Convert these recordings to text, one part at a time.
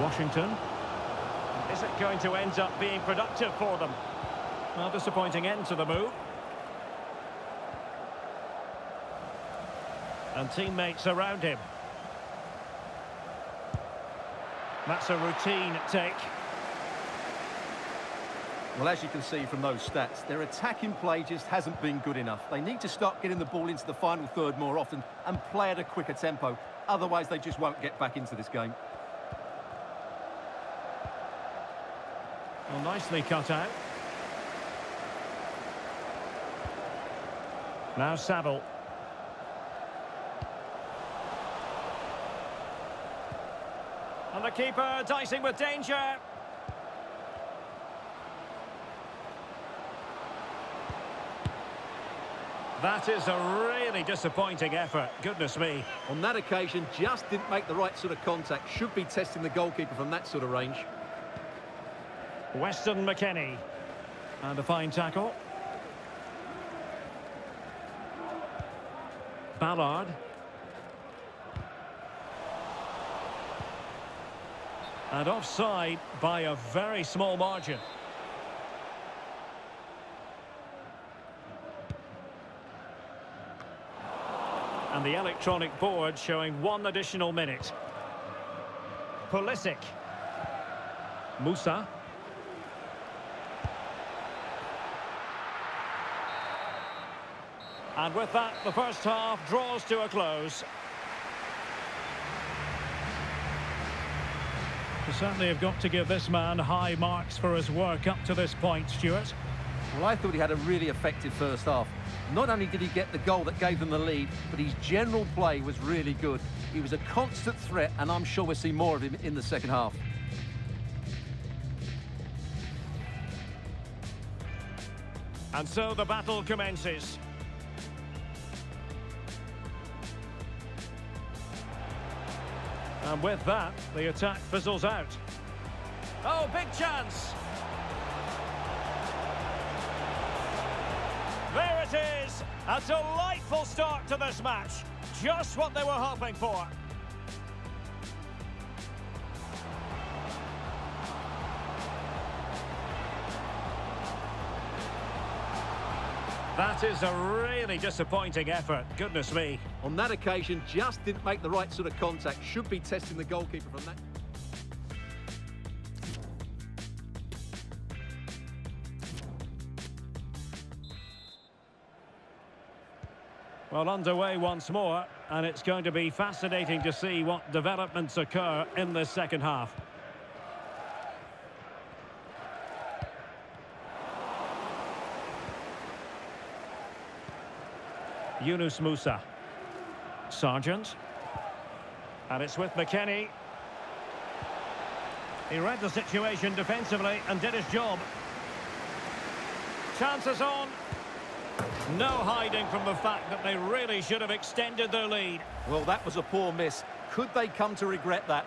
Washington. Is it going to end up being productive for them? Well, disappointing end to the move. And teammates around him. That's a routine take. Well, as you can see from those stats, their attacking play just hasn't been good enough. They need to start getting the ball into the final third more often and play at a quicker tempo. Otherwise, they just won't get back into this game. Well, nicely cut out. Now Saville. And the keeper dicing with danger. That is a really disappointing effort. Goodness me. On that occasion, just didn't make the right sort of contact. Should be testing the goalkeeper from that sort of range. Weston McKennie. And a fine tackle. Ballard. And offside by a very small margin. And the electronic board showing one additional minute. Pulisic. Musah. And with that, the first half draws to a close. We certainly have got to give this man high marks for his work up to this point, Stewart. Well, I thought he had a really effective first half. Not only did he get the goal that gave them the lead, but his general play was really good. He was a constant threat, and I'm sure we'll see more of him in the second half. And so the battle commences. And with that, the attack fizzles out. Oh, big chance! There it is! A delightful start to this match. Just what they were hoping for. That is a really disappointing effort. Goodness me. On that occasion, just didn't make the right sort of contact. Should be testing the goalkeeper from that. Well, underway once more, and it's going to be fascinating to see what developments occur in this second half. Yunus Musah. Sargent. And it's with McKennie. He read the situation defensively and did his job. Chances on. No hiding from the fact that they really should have extended their lead. Well, that was a poor miss. Could they come to regret that?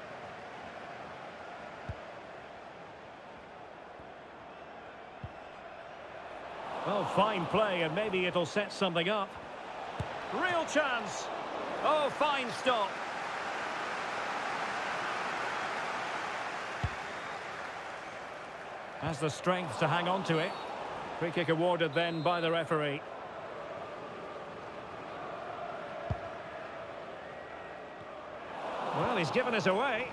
Well, fine play, and maybe it'll set something up. Real chance. Oh, fine stop. Has the strength to hang on to it. Free kick awarded then by the referee. Well, he's given us away.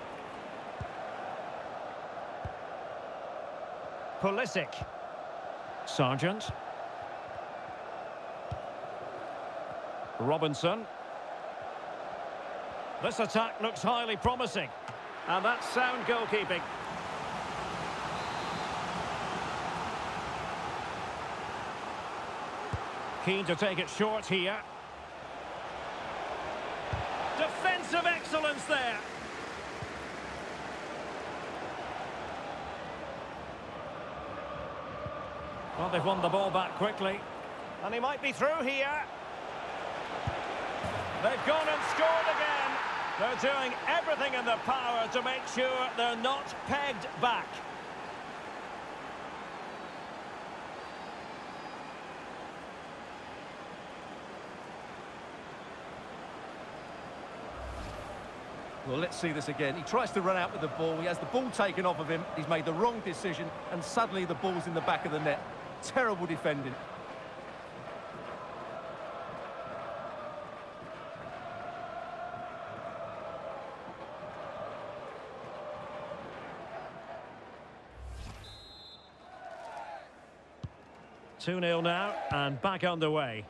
Pulisic. Sargent. Robinson. This attack looks highly promising. And that's sound goalkeeping. Keen to take it short here. Defensive excellence there. Well, they've won the ball back quickly. And he might be through here. They've gone and scored again. They're doing everything in their power to make sure they're not pegged back. Well, let's see this again. He tries to run out with the ball. He has the ball taken off of him. He's made the wrong decision, and suddenly the ball's in the back of the net. Terrible defending. Two 0 now, and back underway.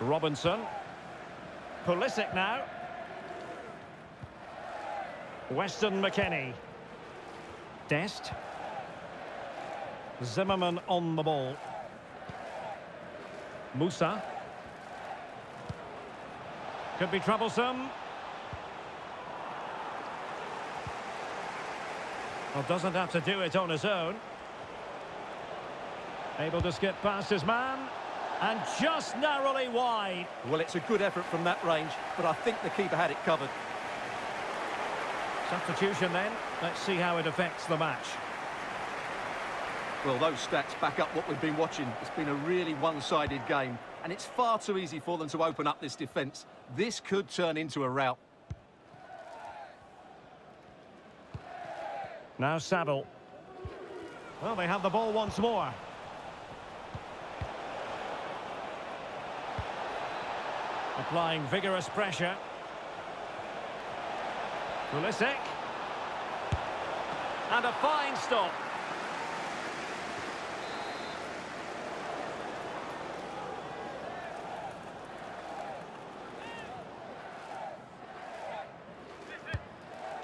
Robinson. Pulisic now. Weston McKennie. Dest. Zimmerman on the ball. Musah. Could be troublesome. Well, doesn't have to do it on his own. Able to skip past his man. And just narrowly wide. Well, it's a good effort from that range, but I think the keeper had it covered. Substitution then. Let's see how it affects the match. Well, those stats back up what we've been watching. It's been a really one-sided game, and it's far too easy for them to open up this defence. This could turn into a rout. Now Saville. Well, they have the ball once more. Applying vigorous pressure. Pulisic. And a fine stop.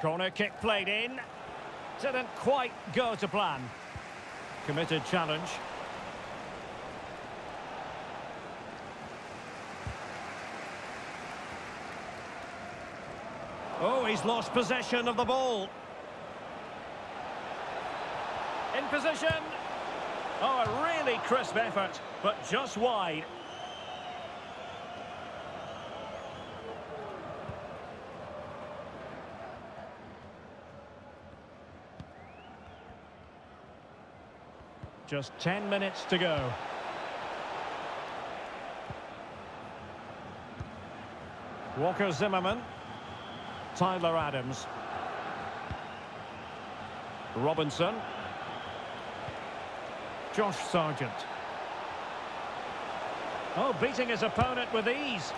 Corner kick played in. Didn't quite go to plan. Committed challenge. Oh, he's lost possession of the ball. In position. Oh, a really crisp effort, but just wide. Just 10 minutes to go. Walker Zimmerman. Tyler Adams. Robinson. Josh Sargent. Oh, beating his opponent with ease.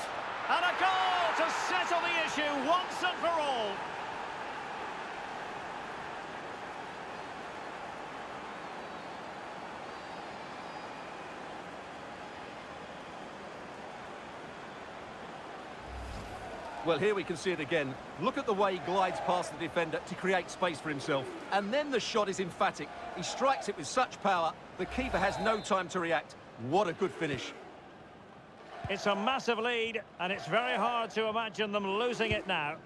And a goal to settle the issue once and for all. Well, here we can see it again. Look at the way he glides past the defender to create space for himself. And then the shot is emphatic. He strikes it with such power, the keeper has no time to react. What a good finish. It's a massive lead, and it's very hard to imagine them losing it now.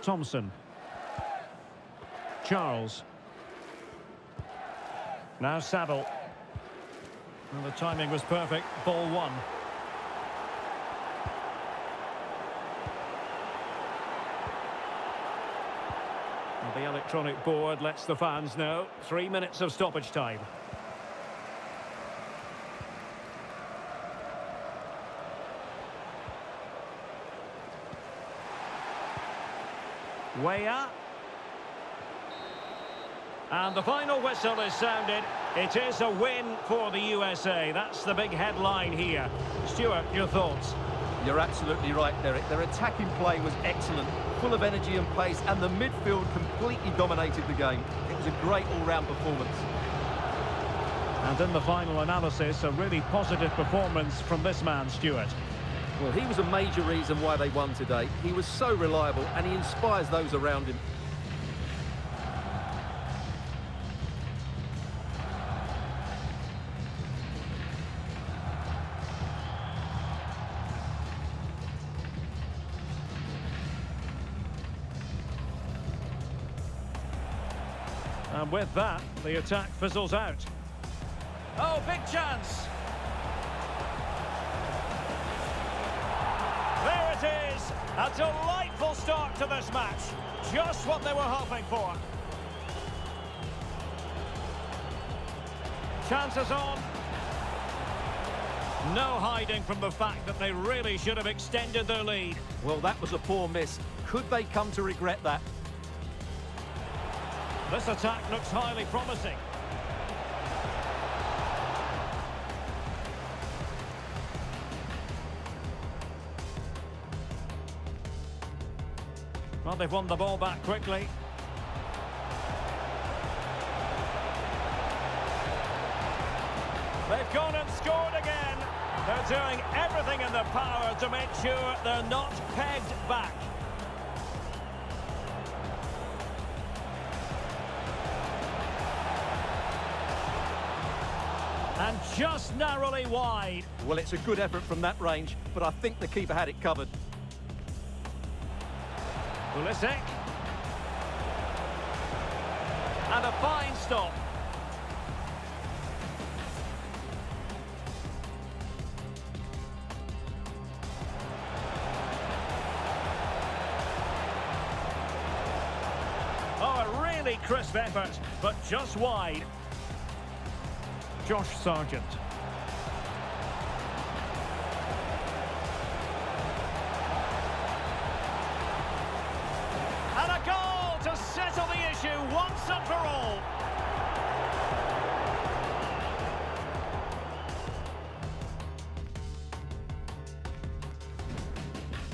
Thompson. Charles. Now Saville. Well, the timing was perfect. Ball one. The electronic board lets the fans know. Three minutes of stoppage time. Weah. And the final whistle is sounded. It is a win for the USA. That's the big headline here. Stewart, your thoughts? You're absolutely right, Derek. Their attacking play was excellent, full of energy and pace, and the midfield completely dominated the game. It was a great all-round performance. And in the final analysis, a really positive performance from this man, Stewart. Well, he was a major reason why they won today. He was so reliable, and he inspires those around him. And with that, the attack fizzles out. Oh, big chance! There it is! A delightful start to this match. Just what they were hoping for. Chances on. No hiding from the fact that they really should have extended their lead. Well, that was a poor miss. Could they come to regret that? This attack looks highly promising. Well, they've won the ball back quickly. They've gone and scored again. They're doing everything in their power to make sure they're not pegged back. Just narrowly wide. Well, it's a good effort from that range, but I think the keeper had it covered. Pulisic. And a fine stop. Oh, a really crisp effort, but just wide. Josh Sargent.